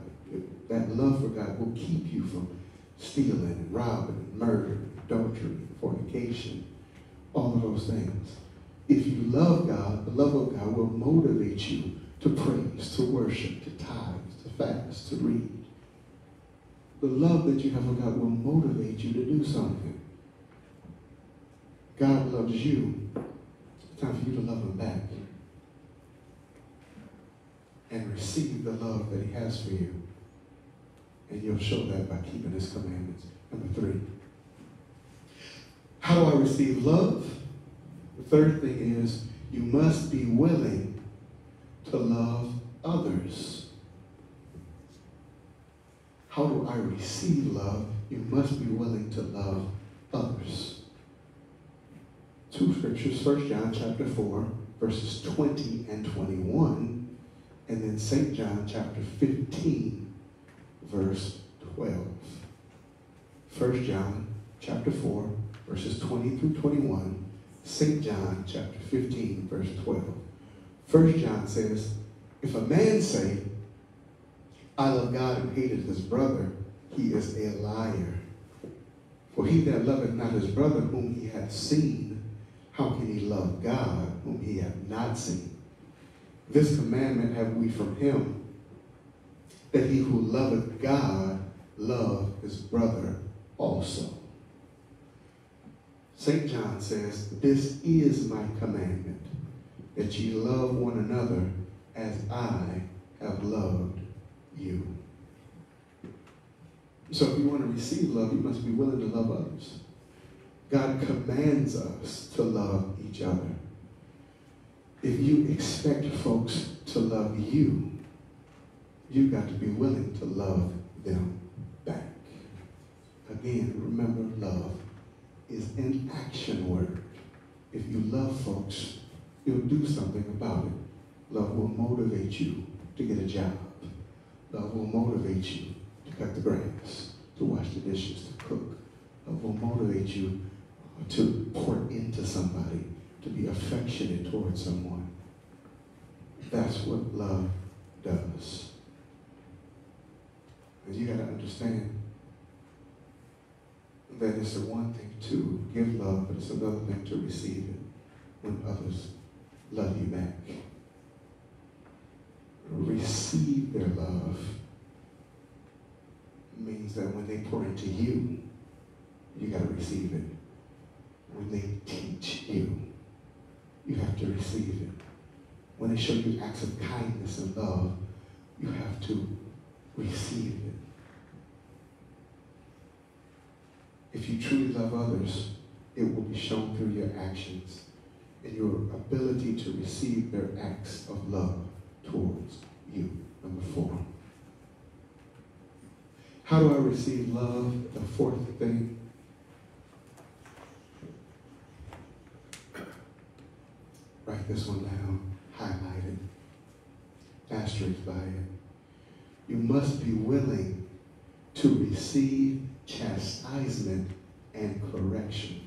that love for God will keep you from stealing robbing murder, adultery, fornication, all of those things. If you love God, the love of God will motivate you to praise, to worship, to tithe, to fast, to read. The love that you have for God will motivate you to do something. God loves you. It's time for you to love him back. And receive the love that he has for you. And you'll show that by keeping his commandments. Number three. How do I receive love? The third thing is you must be willing to love others. How do I receive love? You must be willing to love others. Two scriptures, 1 John chapter 4, verses 20 and 21, and then St. John chapter 15, verse 12. 1 John chapter 4, verses 20 through 21, St. John chapter 15, verse 12. First John says, If a man say, I love God and hated his brother, he is a liar. For he that loveth not his brother whom he hath seen, how can he love God whom he hath not seen? This commandment have we from him, that he who loveth God love his brother also. St. John says, This is my commandment, that ye love one another as I have loved you. So if you want to receive love, you must be willing to love others. God commands us to love each other. If you expect folks to love you, you've got to be willing to love them back. Again, remember love is an action word. If you love folks, you'll do something about it. Love will motivate you to get a job. Love will motivate you to cut the grass, to wash the dishes, to cook. Love will motivate you to pour into somebody, to be affectionate towards someone. That's what love does. And you got to understand that it's a one thing to give love, but it's another thing to receive it when others love you back. Receive their love means that when they pour into you, you got to receive it. When they teach you, you have to receive it. When they show you acts of kindness and love, you have to receive it. If you truly love others, it will be shown through your actions and your ability to receive their acts of love towards you. Number four. How do I receive love? The fourth thing. Write this one down, highlight it, asterisk by it. You must be willing to receive chastisement and correction.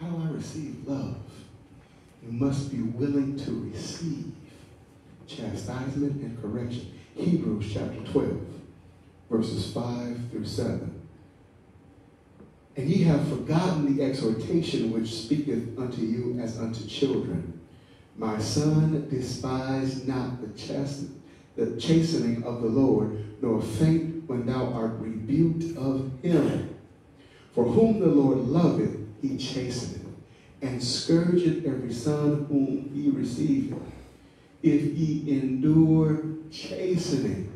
How do I receive love? You must be willing to receive chastisement and correction. Hebrews chapter 12, verses 5 through 7. And ye have forgotten the exhortation which speaketh unto you as unto children. My son, despise not the, chast- the chastening of the Lord, nor faint when thou art rebuked of him. For whom the Lord loveth, he chasteneth, and scourgeth every son whom he receiveth. If ye endure chastening,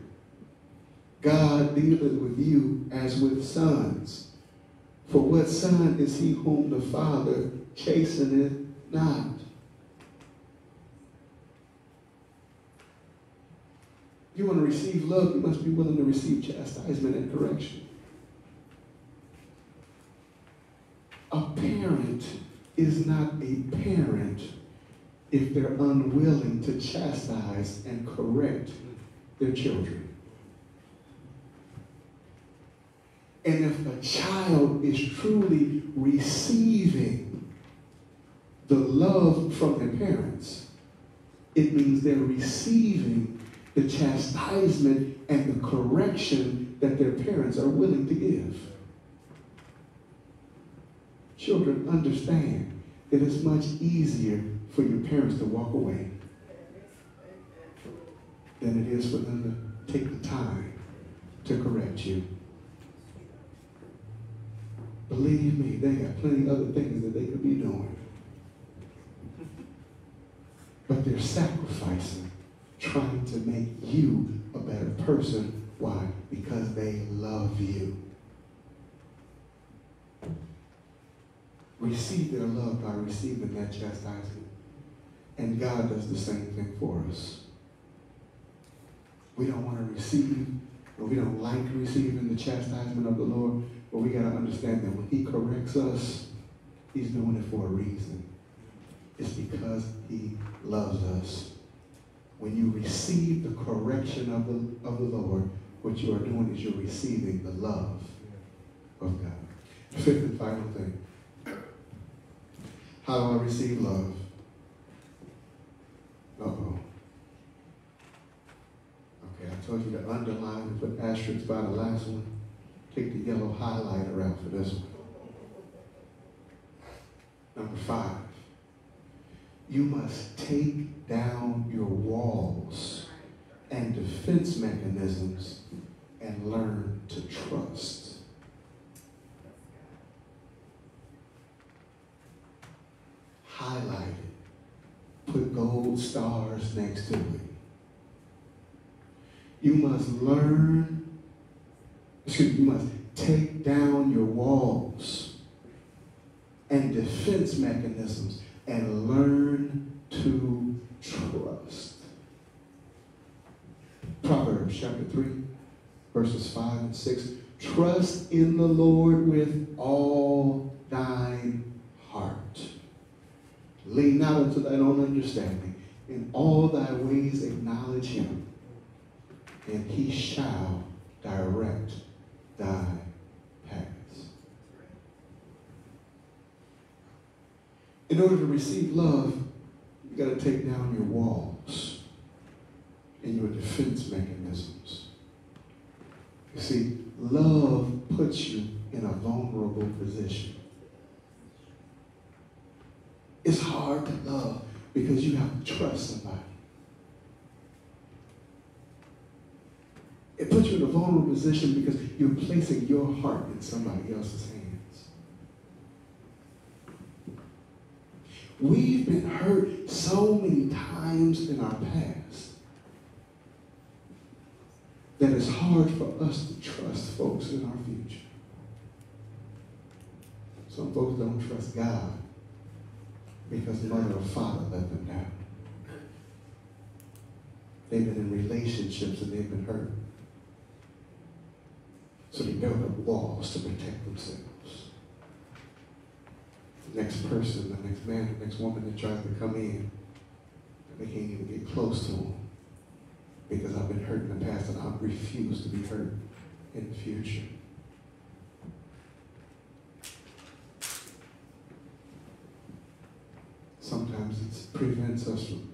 God dealeth with you as with sons. For what son is he whom the Father chasteneth not? You want to receive love, you must be willing to receive chastisement and correction. A parent is not a parent if they're unwilling to chastise and correct their children. And if a child is truly receiving the love from their parents, it means they're receiving the chastisement and the correction that their parents are willing to give. Children understand that it's much easier for your parents to walk away than it is for them to take the time to correct you. Believe me, they got plenty other things that they could be doing. But they're sacrificing, trying to make you a better person. Why? Because they love you. Receive their love by receiving that chastisement. And God does the same thing for us. We don't want to receive, or we don't like receiving the chastisement of the Lord, but we got to understand that when He corrects us, He's doing it for a reason. It's because He loves us. When you receive the correction of the, of the Lord, what you are doing is you're receiving the love of God. Fifth and final thing. How do I receive love? Uh-oh. Okay, I told you to underline and put asterisks by the last one. Take the yellow highlighter out for this one. Number five. You must take down your walls and defense mechanisms and learn to trust. Highlight it. Put gold stars next to it. You must learn, excuse me, you must take down your walls and defense mechanisms and learn to trust. Proverbs chapter 3, verses 5 and 6. Trust in the Lord with all thine heart. Lean not unto thine own understanding. In all thy ways acknowledge him, and he shall direct thy paths. In order to receive love, you got to take down your walls and your defense mechanisms. You see, love puts you in a vulnerable position. It's hard to love because you have to trust somebody. It puts you in a vulnerable position because you're placing your heart in somebody else's hands. We've been hurt so many times in our past that it's hard for us to trust folks in our future. Some folks don't trust God because mother or father let them down. They've been in relationships and they've been hurt. So they build up walls to protect themselves. The next person, the next man, the next woman that tries to come in, they can't even get close to them because I've been hurt in the past and I refuse to be hurt in the future. Sometimes it prevents us from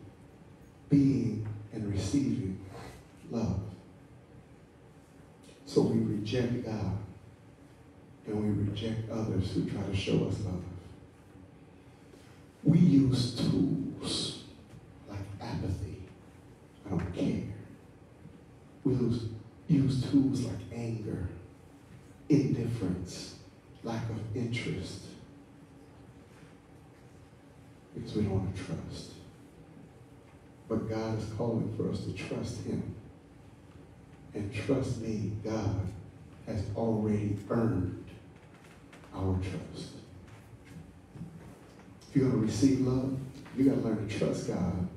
being and receiving love. So we reject God and we reject others who try to show us love. We use tools like apathy. I don't care. We use, use tools like anger, indifference, lack of interest, because we don't want to trust. But God is calling for us to trust Him. And trust me, God has already earned our trust. If you're going to receive love, you got to learn to trust God.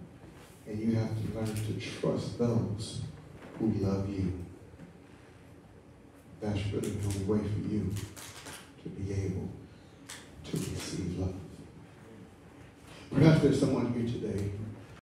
And you have to learn to trust those who love you. That's really the only way for you to be able to receive love. Perhaps there's someone here today